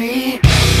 me.